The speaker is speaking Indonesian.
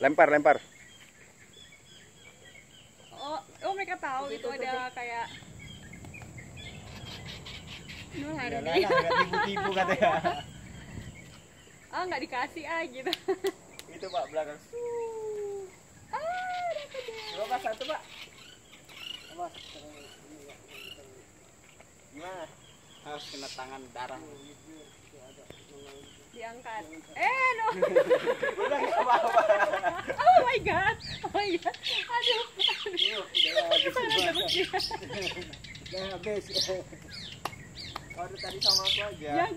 Lempar, lempar. Oh, oh mereka tahu itu ada kayak Nur hari ini. nggak tipu-tipu katanya. Ah, nggak dikasih ah gitu. Itu Pak belakang. Ah, dapat ya. Coba satu Pak. Apa? Gimana? Harus kena tangan darah. Diangkat. Eh, no. Udah nggak apa-apa. Oh my god. Oh god. Aduh. Udah habis. Oh, tadi sama aku aja.